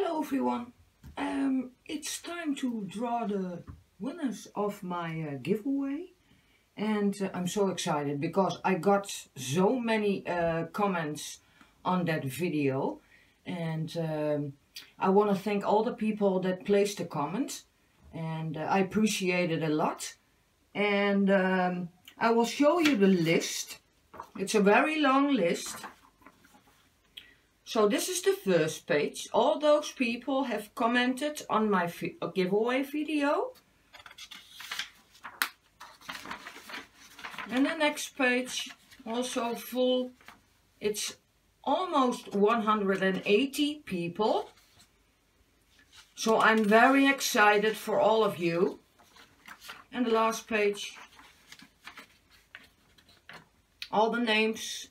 Hello everyone. Um, it's time to draw the winners of my uh, giveaway. And uh, I'm so excited because I got so many uh, comments on that video. And um, I want to thank all the people that placed the comments And uh, I appreciate it a lot. And um, I will show you the list. It's a very long list. So this is the first page. All those people have commented on my uh, giveaway video. And the next page, also full. It's almost 180 people. So I'm very excited for all of you. And the last page, all the names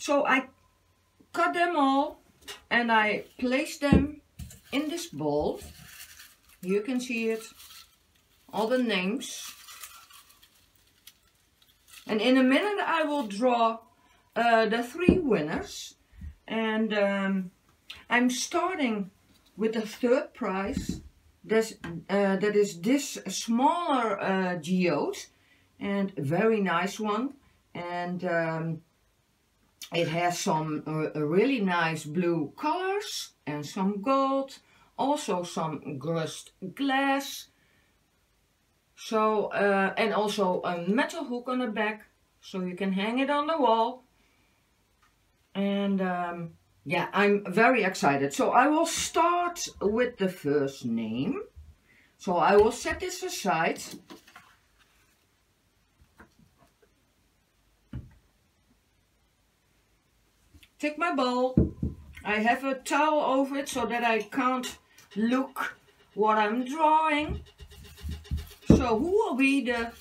So I cut them all and I place them in this bowl. You can see it, all the names. And in a minute I will draw uh, the three winners. And um, I'm starting with the third prize. This, uh, that is this smaller uh, geode. And a very nice one. And um, it has some uh, really nice blue colors and some gold. Also some crushed glass. So, uh, and also a metal hook on the back. So you can hang it on the wall. And um, yeah, I'm very excited. So I will start with the first name. So I will set this aside. Take my bowl. I have a towel over it so that I can't look what I'm drawing. So who will be the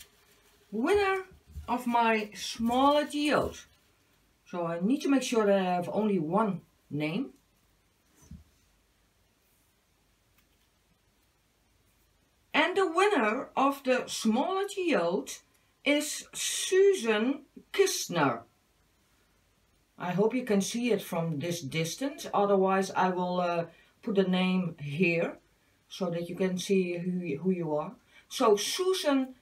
winner of my smaller geode? So I need to make sure that I have only one name. And the winner of the smaller geode is Susan Kistner. I hope you can see it from this distance. Otherwise, I will uh, put the name here so that you can see who, who you are. So, Susan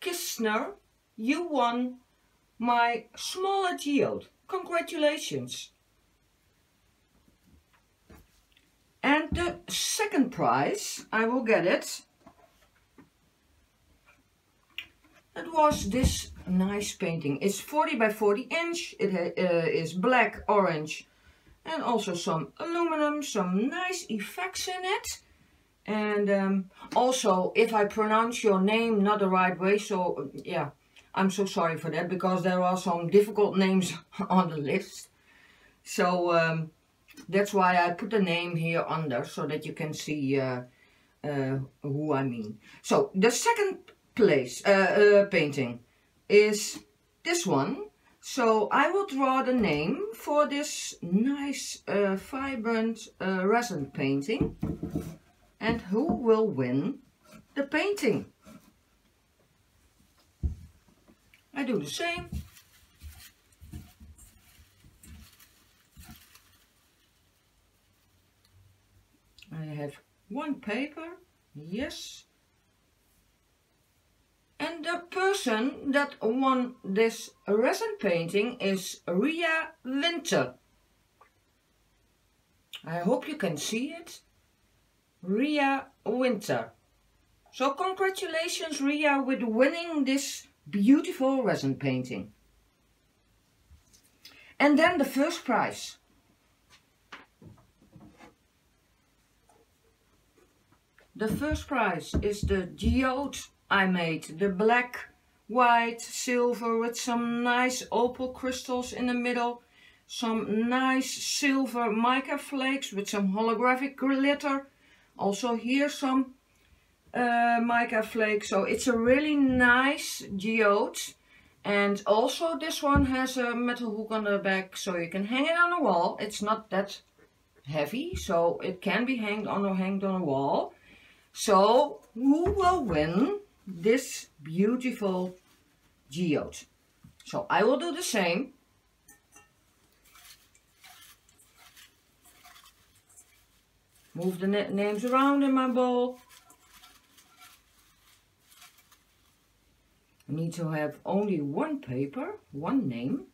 Kistner, you won my smaller geode. Congratulations. And the second prize, I will get it. It was this nice painting. It's 40 by 40 inch. It uh, is black, orange and also some aluminum, some nice effects in it. And um, also, if I pronounce your name not the right way, so yeah, I'm so sorry for that because there are some difficult names on the list. So um, that's why I put the name here under so that you can see uh, uh, who I mean. So the second place uh, uh painting is this one. So I will draw the name for this nice uh, vibrant uh, resin painting. And who will win the painting? I do the same. I have one paper, yes, and the person that won this resin painting is Ria Winter. I hope you can see it. Ria Winter. So congratulations Ria with winning this beautiful resin painting. And then the first prize. The first prize is the Geode I made the black, white, silver with some nice opal crystals in the middle. Some nice silver mica flakes with some holographic glitter. Also here some uh, mica flakes. So it's a really nice geode. And also this one has a metal hook on the back so you can hang it on the wall. It's not that heavy so it can be hanged on or hanged on a wall. So who will win this beautiful geode. So I will do the same. Move the names around in my bowl. I need to have only one paper, one name.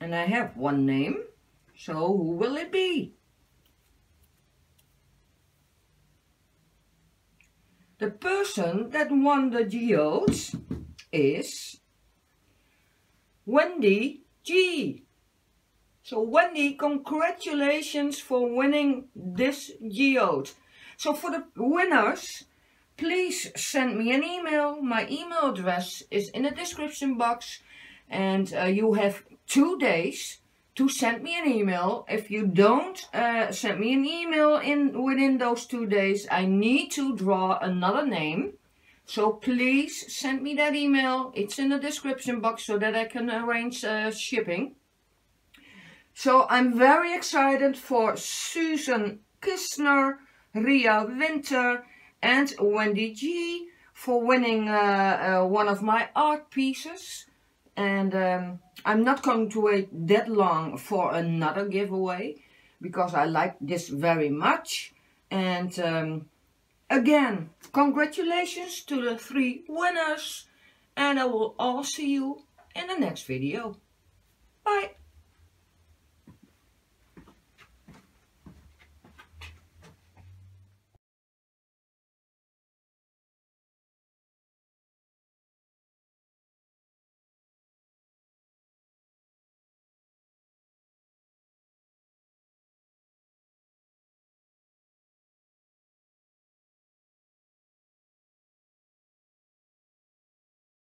And I have one name, so who will it be? The person that won the geodes is Wendy G. So Wendy, congratulations for winning this geode. So for the winners, please send me an email. My email address is in the description box and uh, you have two days to send me an email. If you don't uh, send me an email in within those two days, I need to draw another name. So please send me that email. It's in the description box so that I can arrange uh, shipping. So I'm very excited for Susan Kistner, Ria Winter and Wendy G for winning uh, uh, one of my art pieces. And um, I'm not going to wait that long for another giveaway because I like this very much. And um, again, congratulations to the three winners. And I will all see you in the next video. Bye.